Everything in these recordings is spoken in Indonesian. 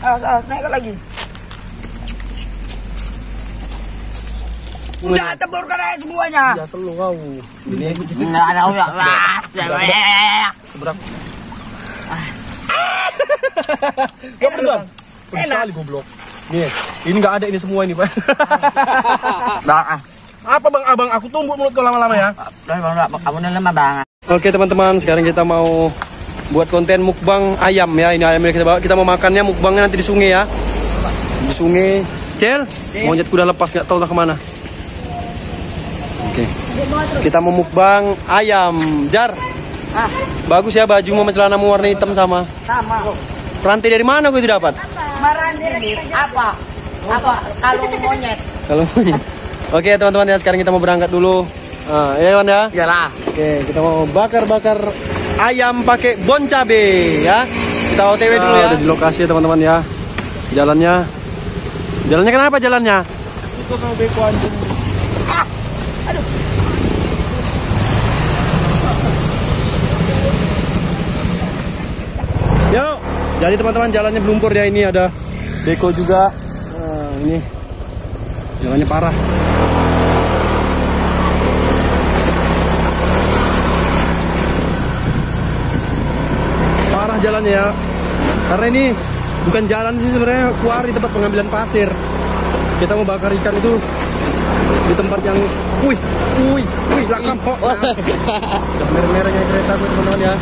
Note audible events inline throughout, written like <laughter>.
Awas, awas, naik lagi. Udah teburkan aja semuanya. Ya selalu kau. Ini Enggak ada udah. Wah, seberapa? Pedes Enak. sekali goblok. Nih, ini nggak ada ini semua ini, Pak. <laughs> Bang, Apa Bang Abang? Aku tunggu mulut kau lama-lama ya. bang, bang, kamu udah lama banget. Oke teman-teman, sekarang kita mau buat konten mukbang ayam ya. Ini ayam yang kita bawa. Kita mau makannya mukbangnya nanti di sungai ya. Di sungai. Cel, monyet kuda lepas nggak tahu entah ke mana. Oke. Kita mau mukbang ayam. Jar. Bagus ya bajumu sama celanamu warna hitam sama. Sama. Rantai dari mana gue dapat? Marandi apa? Apa? Kalau monyet. Kalau monyet. Oke teman-teman ya, sekarang kita mau berangkat dulu. Nah, ya Iwan ya. Iyalah. Oke, kita mau bakar-bakar ayam pakai bon cabe ya. Kita OTW dulu ya. Ada di lokasi ya teman-teman ya. Jalannya. Jalannya kenapa jalannya? Itu sama beko anjing. Jadi teman-teman jalannya belumpur ya ini ada beko juga. Nah, ini jalannya parah. parah jalannya ya. Karena ini bukan jalan sih sebenarnya kuari tempat pengambilan pasir. Kita mau bakar ikan itu di tempat yang wih wih wih lakam kok merah-merahnya kereta gue teman-teman ya. Eh.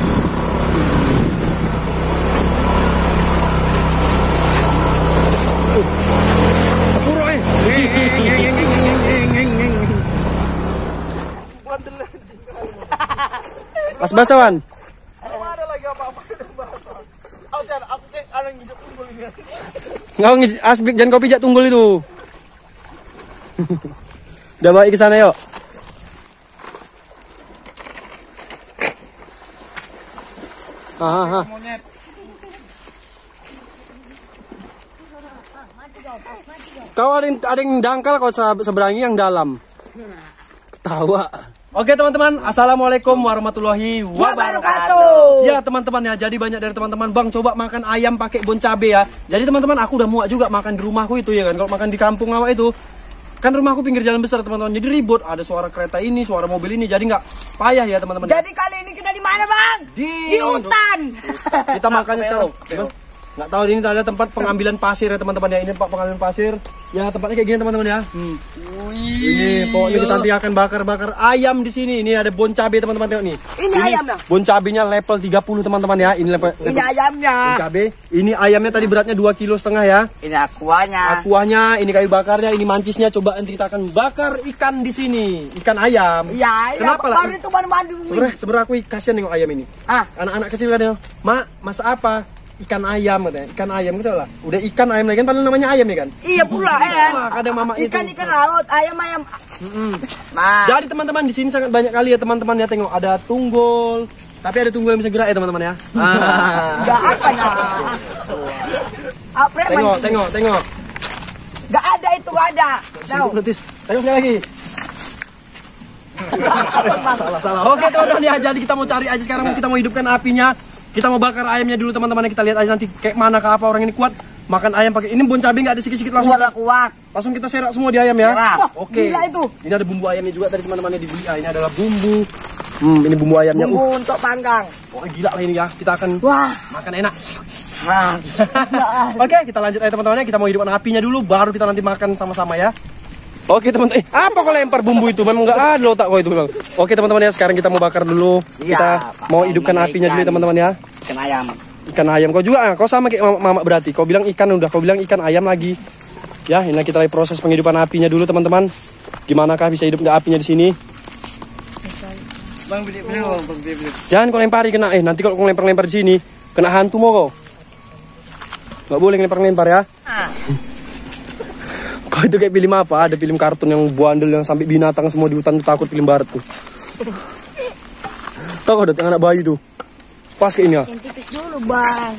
Ngeng, ngeng, Nggak asbik jangan kau pijak tunggul itu. <laughs> Udah baik ke sana yuk. Ah, ah, ah. Kau ada yang, ada yang dangkal kau se- seberangi yang dalam. Ketawa. Oke teman-teman, assalamualaikum warahmatullahi wabarakatuh. Ya teman-teman ya, jadi banyak dari teman-teman bang coba makan ayam pakai bon cabe ya. Jadi teman-teman aku udah muak juga makan di rumahku itu ya kan. Kalau makan di kampung awak itu kan rumahku pinggir jalan besar teman-teman. Jadi ribut, ada suara kereta ini, suara mobil ini. Jadi nggak payah ya teman-teman. ya. Jadi kali ini kita di mana, Bang? Di, Di hutan. Kita makannya sekarang. Nggak tahu ini ada tempat pengambilan pasir ya teman-teman ya. Ini tempat pengambilan pasir. Ya tempatnya kayak gini teman-teman ya. Hmm. Ini pokoknya kita nanti akan bakar-bakar ayam di sini. Ini ada bon cabe teman-teman tengok nih. Ini ayamnya. Bon cabenya level 30 teman-teman ya. Ini level, Ini level ayamnya. bon cabe. Ini ayamnya tadi beratnya 2 kilo setengah ya. Ini akuanya. Kuahnya, ini kayu bakarnya, ini mancisnya. Coba nanti kita akan bakar ikan di sini. Ikan ayam. Ya, ya. Kenapa lah? Itu. Sebenarnya sebenarnya aku kasihan nengok ayam ini. Ah, Anak-anak kecil kan ya, Mak, masak apa? Ikan ayam katanya. Ikan ayam gitu lah. Udah ikan ayam lagi kan padahal namanya ayam ya kan? iya pula kan. Ada mama itu. Ikan ikan laut, ayam ayam. Ma. Jadi teman-teman di sini sangat banyak kali ya teman-teman ya tengok ada tunggul. Tapi ada tunggul yang bisa gerak ya teman-teman ya. <laughs> Ah. Gak apa nah. <laughs> Tengok, mancing? tengok, tengok. Gak ada itu gak ada. Notis. Tengok sekali lagi. <laughs> salah salah. Oke teman-teman ya jadi kita mau cari aja sekarang kita mau hidupkan apinya. Kita mau bakar ayamnya dulu teman-teman kita lihat aja nanti kayak mana ke apa orang ini kuat makan ayam pakai ini bon cabai nggak ada sikit-sikit langsung Kuat kuat. langsung kita serak semua di ayam ya. Wah, Oke. gila itu. Ini ada bumbu ayamnya juga tadi teman-teman yang dibeli. Ah, ini adalah bumbu. Hmm, ini bumbu ayamnya. Uh, Bumbu untuk panggang. pokoknya gila lah ini ya. Kita akan Wah. makan enak. Nah. <laughs> Oke, kita lanjut aja teman-teman ya. Kita mau hidupkan apinya dulu, baru kita nanti makan sama-sama ya. Oke teman-teman, eh apa kau lempar bumbu itu? Memang nggak ada otak kau itu bilang. Oke teman-teman ya, sekarang kita mau bakar dulu. Iya, kita mau hidupkan apinya dulu ya, teman-teman ya. Ikan ayam. Ikan ayam kau juga, ah, kau sama kayak mama, mama berarti. Kau bilang ikan udah, kau bilang ikan ayam lagi. Ya, ini kita lagi proses penghidupan apinya dulu teman-teman. Gimanakah bisa hidup nggak apinya di sini? Bang beli beli bang beli beli. Jangan kau lempari kena, eh nanti kalau kau lempar-lempar di sini kena hantu mau kau. Nggak boleh lempar-lempar ya. Kau itu kayak film apa? Ada film kartun yang buandel yang sampai binatang semua di hutan takut film barat tuh. Tahu kau datang anak bayi tuh. Pas kayak ini ya. Yang tipis dulu, Bang.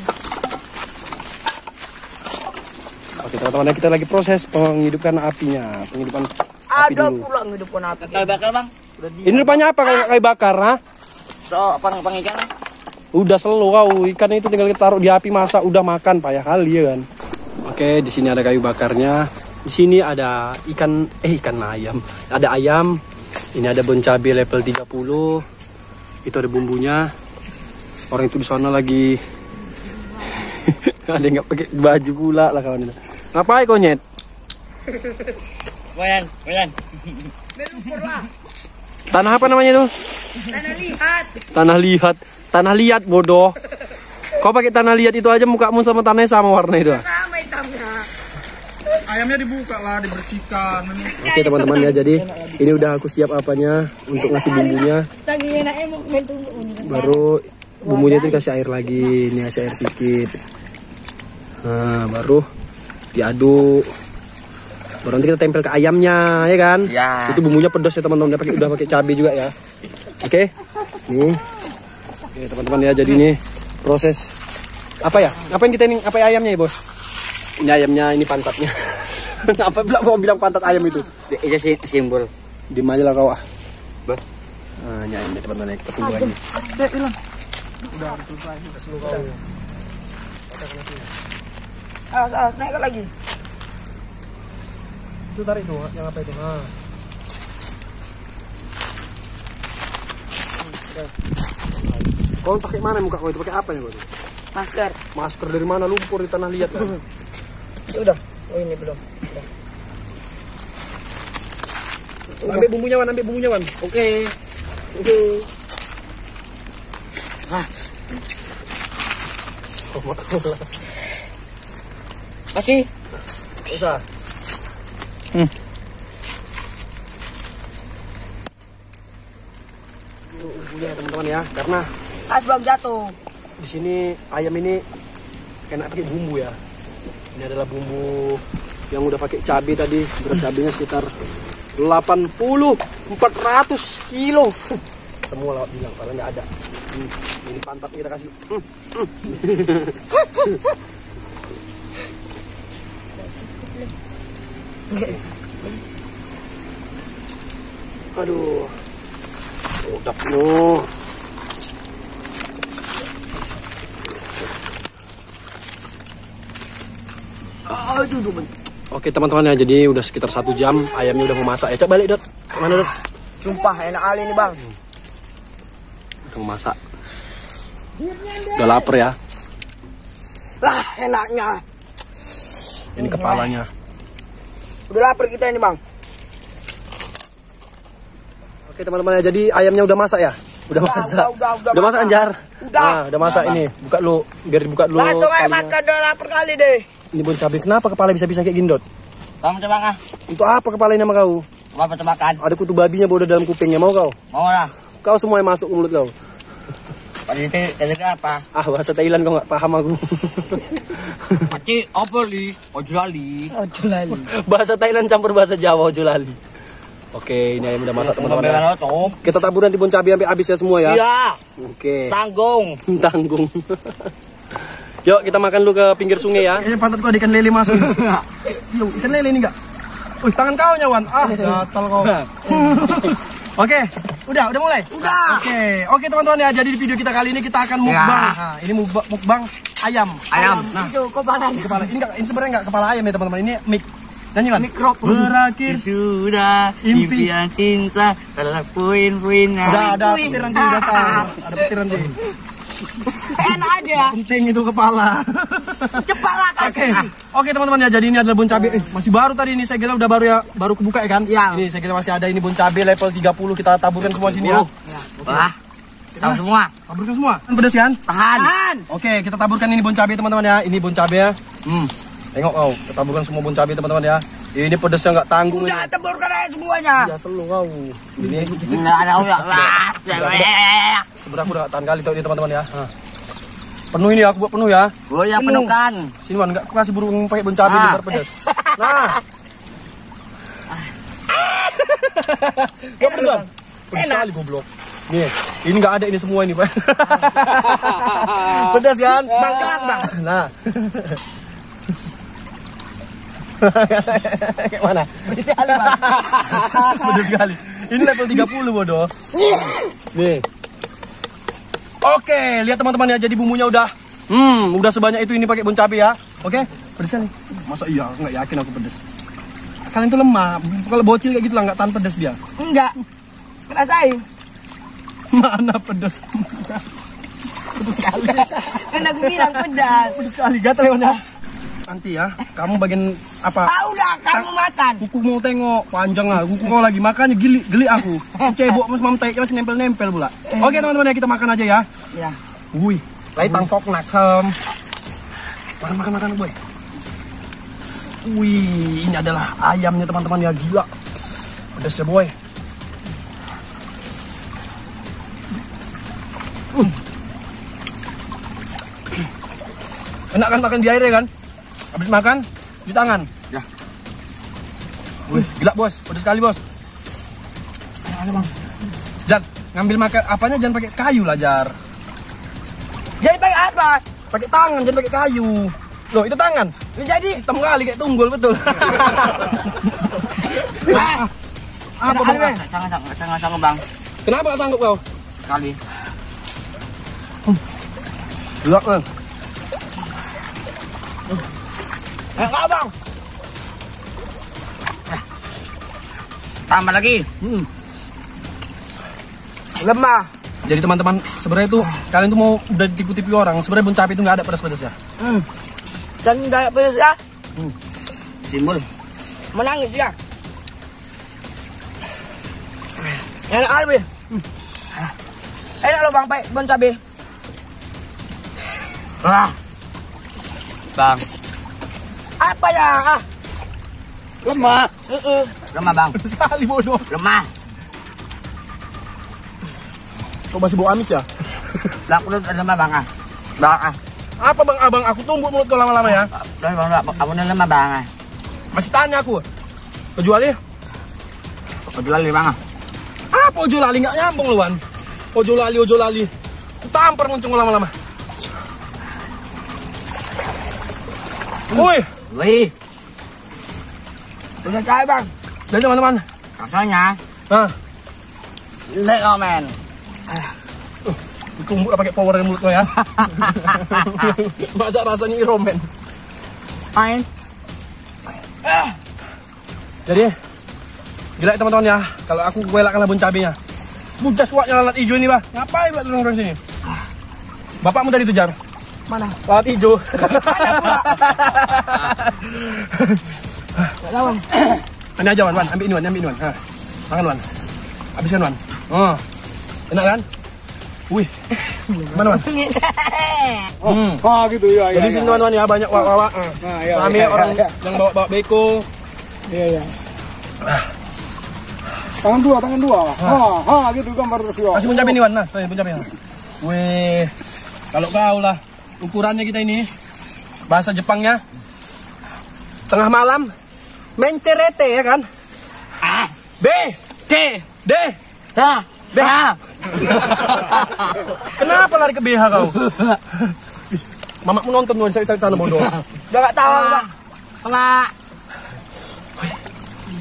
Oke teman-teman kita lagi proses menghidupkan apinya, penghidupan api Ada dulu. pula ngidupin api. Bakal bakal bang. Ini rupanya apa kalau nggak kayu bakar, ha? So pang pang ikan. Udah selalu kau ikan itu tinggal kita taruh di api masak udah makan payah kali ya kan. Oke, di sini ada kayu bakarnya. Di sini ada ikan eh ikan ayam. Ada ayam. Ini ada bon cabai level 30. Itu ada bumbunya. Orang itu di sana lagi <laughs> ada yang nggak pakai baju pula lah kawan. Ngapain kau nyet? Wayan, wayan. Melumpur lah. Tanah apa namanya itu? Tanah lihat. Tanah liat. Tanah liat bodoh. Kau pakai tanah liat itu aja mukamu sama tanahnya sama warna itu. Sama hitamnya. Ayamnya dibuka lah, dibersihkan. Oke teman-teman ya, jadi ini udah aku siap apanya untuk ngasih bumbunya. Saking enaknya mau main tunggu. Baru bumbunya itu dikasih air lagi, ini kasih air sedikit. Nah, baru diaduk. Baru nanti kita tempel ke ayamnya, ya kan? Ya. Itu bumbunya pedas ya teman-teman, Dia pakai udah pakai cabai juga ya. Oke, nih. Oke teman-teman ya, jadi ini proses apa ya? Ngapain kita ini? Apa ayamnya ya bos? Ini ayamnya, ini pantatnya. <laughs> apa pula mau bilang pantat ayam itu? Itu si- simbol. Di aja lah kau ah. Nah, ini ayamnya teman-teman ya, kita tunggu lagi. Awas, awas, naik lagi. Itu tarik tuh, yang apa itu? Nah. Kau pakai mana muka kau itu? Pakai apa ya kau itu? Masker. Masker dari mana lumpur di tanah liat? <clears throat> kan? Sudah. Oh ini belum. ambil bumbunya wan, ambil bumbunya wan. Oke. Oke. Oh, lah. Kasih. Usah. Itu bumbunya teman-teman ya, karena Asbang jatuh. di sini ayam ini enak pakai bumbu ya. Ini adalah bumbu yang udah pakai cabai tadi, berat cabainya sekitar 80 400 kilo. Semua lewat bilang karena nggak ada. Hmm, ini pantat kita kasih. Hmm, hmm. Aduh. Udah penuh. Oh dulu. Oke teman-teman ya, jadi udah sekitar satu jam ayamnya udah mau masak ya. Coba balik dot, mana dot? Sumpah enak kali ini bang. Udah masak. Udah lapar ya. Lah enaknya. Ini kepalanya. Udah lapar kita ini bang. Oke teman-teman ya, jadi ayamnya udah masak ya? Udah Udah, masak. udah, udah, udah masak masak. Anjar. Udah. Nah, udah masak ini. Buka lu, biar dibuka dulu. Langsung aja makan udah lapar kali deh. Ini bon cabai. Kenapa kepala bisa-bisa kayak gini dot? Kamu coba kah? Itu apa kepala ini sama kau? Apa coba makan? Ada kutu babinya bawa dalam kupingnya mau kau? Mau lah. Kau semua yang masuk ke mulut kau. Itu kira apa? Ah bahasa Thailand kau nggak paham aku. <laughs> Pasti apa li? Ojo lali. Ojo lali. bahasa Thailand campur bahasa Jawa ojo lali. Oke, ini ayam udah masak teman-teman. ya. Top. Kita tabur nanti bon cabai sampai habis ya semua ya. Iya. Oke. Tanggung. <laughs> Tanggung. <laughs> Yuk kita makan dulu ke pinggir sungai ya. Ini pantat kau ada ikan lele masuk. Yuk, ikan lele ini enggak? Wih, tangan kau nyawan. Ah, gatal kau. Oke, udah, udah mulai. Udah. Oke, oke teman-teman ya. Jadi di video kita kali ini kita akan mukbang. Ya. Nah, ini mukbang, mukbang ayam. Ayam. Nah, Itu kepalanya. kepala. Ini enggak, ini sebenarnya enggak kepala ayam ya teman-teman. Ini mik. Nyanyi kan? Mikrofon. Berakhir. Sudah Impi. impian cinta telah puin-puin. Udah, ada petir nanti udah tahu. Ada petir nanti. Enak aja. Penting itu kepala. Cepat lah Oke, kasih. oke teman-teman ya. Jadi ini adalah bon cabai. Eh, masih baru tadi ini saya kira udah baru ya, baru kebuka ya kan? Iya. Ini saya kira masih ada ini bon cabai level 30 kita taburkan semua sini ya. Wah. Tahu semua. Taburkan semua. Kan pedas kan? Tahan. Tahan. Oke, kita taburkan ini bon cabai teman-teman ya. Ini bon cabai ya. Hmm. Tengok kau, kita taburkan semua bon cabai teman-teman ya. Ini pedasnya nggak tanggung Udah ini. teburkan aja semuanya. Ya selu kau. Ini Enggak ada udah. Sebenarnya aku udah nggak tahan kali tau ini teman-teman ya. Penuh ini ya, aku buat penuh ya. Gue yang penuhkan. Sini Wan, enggak aku kasih burung pakai bon cabai Ah. biar pedas. Nah. <laughs> Gak pedas Wan? Pedas sekali goblok. Nih, ini nggak ada ini semua ini, Pak. <laughs> pedas kan? Bang, bang, bang. Nah. <laughs> Kayak mana? pedas <laughs> sekali. Ini level 30 bodoh. Nih. Oke, lihat teman-teman ya. Jadi bumbunya udah Hmm, udah sebanyak itu ini pakai bon cabai ya. Oke. Pedes kali. Masa iya? Aku nggak yakin aku pedes. Kalian tuh lemah. Kalau bocil kayak gitu lah nggak tahan pedes dia. Enggak. Rasain. <laughs> Mana pedes? Kan aku bilang pedas. pedes sekali gatel ya. Nanti ya, kamu bagian apa? Ah udah, kamu makan. Kuku mau tengok panjang lah. Kuku kau lagi makannya geli geli aku. <laughs> Cebok mas mam tai masih nempel nempel pula. Oke teman-teman ya kita makan aja ya. Ya. Wih, lagi tangkok nakam. Makan makan makan boy. Wih, ini adalah ayamnya teman-teman ya gila. Pedas ya boy. Enak kan makan di air ya kan? Habis makan di tangan. Ya. Wih, gila bos, pedas sekali bos. Ada bang. Jan, ngambil makan apanya jangan pakai kayu lah Jar. Jadi pakai apa? Pakai tangan, jangan pakai kayu. Loh, itu tangan. Jadi Hitam kali kayak tunggul betul. <laughs> ah, Apa bang? sangat bang. Kenapa gak sanggup kau? Sekali. Gelap kan? Enggak bang. Tambah lagi. Hmm. Lemah. Jadi teman-teman, sebenarnya itu kalian tuh mau udah tipu-tipu orang. Sebenarnya bun cabai itu nggak ada pedas-pedasnya. Hmm. Dan enggak pedas ya. Simbol. Menangis ya. Enak kali. Hmm. Enak loh bang, pakai bon cabai. Ah. Bang. Apa ya? Ah. Lemah. Lemah bang. <laughs> Sekali bodoh. Lemah. Kau masih bau amis ya? <laughs> Lah aku lemah bang ah. Bang ah. Apa bang abang? Aku tunggu mulut kau lama-lama ya. Udah bang udah. Kamu lemah bang ah. Masih tanya aku. Kau jualnya? Aku jual lagi bang ah. Apa ojo lali nggak nyambung lu Wan? Ojo lali, ojo lali. Ku tampar muncung lama-lama. Woi, Wih. Udah cabai bang. jadi teman-teman. Rasanya. Nah, Lekomen. ditumbuk pakai power dari mulut lo ya. <laughs> Masa rasanya iromen. Main. Jadi, gila teman-teman ya. Kalau aku gue elakkan labun cabenya. Budak suaknya lalat hijau ini, bah. Ngapain pula turun sini? Bapakmu tadi itu jar. Mana? Lalat hijau. Tahu <laughs> bang. ini aja Wan, Wan. Ambil ini Wan, ambil ini Wan. Ha. Makan Wan. Habiskan Wan. Oh. Enak kan? Wih. Mana Wan? <laughs> Hmm. Ah gitu ya. Jadi sini teman-teman ya banyak wak-wak. Nah, iya, Kami iya, orang iya. yang bawa-bawa beko. Iya iya. Tangan dua, tangan dua. Ha, ha gitu gambar terus ya. Kasih pun cabai nih Wan. Nah, tuh, pun cabai. Wih. Kalau kau lah ukurannya kita ini bahasa Jepangnya tengah malam mencerete ya kan? Ah. B C. D Ha. BH. Kenapa lari ke BH kau? Mamamu nonton Wan, saya saya sana bodoh. Udah enggak tahu bang. Enggak.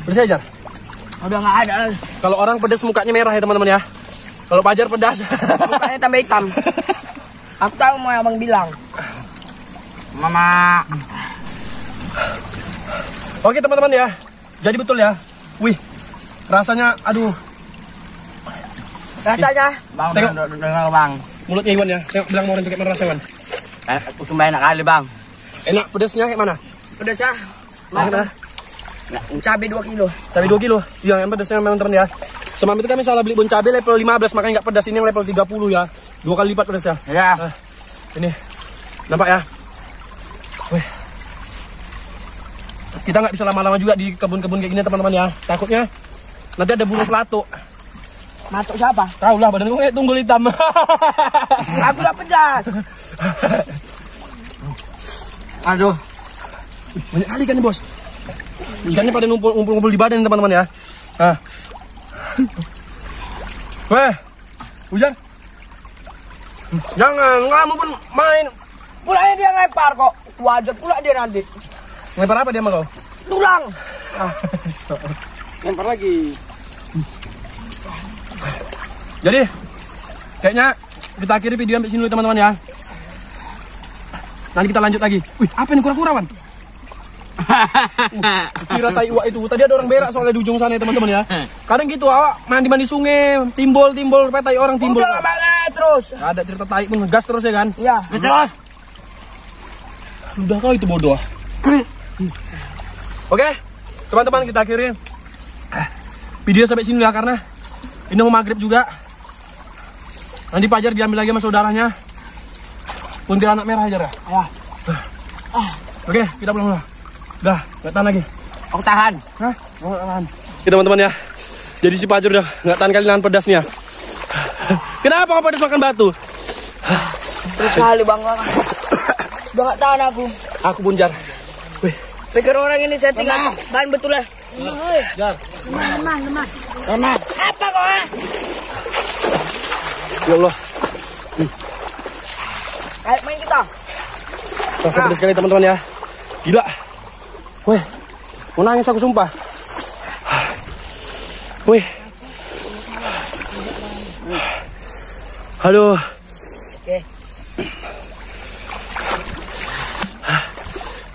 Bersih aja. Udah enggak ada. Kalau orang pedas mukanya merah ya teman-teman ya. Kalau Pajar pedas. Mukanya tambah hitam. <laughs> Aku tahu mau yang abang bilang. Mama. Oke teman-teman ya. Jadi betul ya. Wih. Rasanya aduh, Rasanya Bang, Tengok. udah bang. mulutnya Iwan ya. Tengok bilang mau orang kayak mana rasanya. Eh, cuma enak kali bang. Enak pedasnya kayak mana? Kayak mana? Cabai 2 kilo. Cabai 2 kilo. Iya, yang pedasnya memang teman ya. Semalam itu kami salah beli bon cabai level 15 makanya nggak pedas ini yang level 30 ya. Dua kali lipat pedasnya. Ya. Nah, ini. Nampak ya? Wih. Kita nggak bisa lama-lama juga di kebun-kebun kayak gini teman-teman ya. Takutnya nanti ada burung pelatuk. Matuk siapa? Tahu lah badan gue kayak tunggul hitam. <laughs> Aku udah pedas. Aduh. Banyak kali kan bos. Ikannya pada ngumpul ngumpul, ngumpul di badan teman-teman ya. Nah. Weh, hujan. Jangan, kamu pun main. Pulanya dia ngelempar kok. Wajar pula dia nanti. Ngelempar apa dia sama kau? Tulang. <laughs> Lempar lagi. Jadi, kayaknya kita akhiri video sampai sini dulu teman-teman ya. Nanti kita lanjut lagi. Wih, apa ini kura-kura, Wan? <laughs> Kira tai uak itu. Tadi ada orang berak soalnya di ujung sana ya teman-teman ya. <laughs> Kadang gitu awak mandi-mandi sungai, timbul-timbul tai orang timbul. Udah terus. Nggak ada cerita tai pun ngegas terus ya kan. Iya. Terus. Udah kau itu bodoh. Oke, teman-teman kita akhirin video sampai sini lah karena ini mau maghrib juga. Nanti Pajar diambil lagi sama saudaranya. Kuntilanak merah aja ya. Ya. Oke, kita pulang dulu. Udah, nggak tahan lagi. Aku tahan. Hah? Nggak tahan. Oke teman-teman ya. Jadi si Pajar udah nggak tahan kali nahan pedasnya. Kenapa kau pedas makan batu? Terus kali bang bang. Udah gak tahan aku. Aku punjar. Wih, Pikir orang ini saya tinggal bahan betul lah. Jar. Teman. Apa kau? ah? Ya Allah, Ayo main kita. rasa pedas sekali teman-teman ya. Gila. Wih, mau nangis aku sumpah. Wih. Aduh. Oke.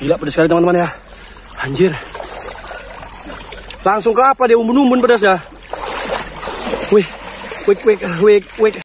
Gila pedas sekali teman-teman ya. Anjir. Langsung ke apa dia umbun-umbun pedas ya. Wih. Wik wik wik wik.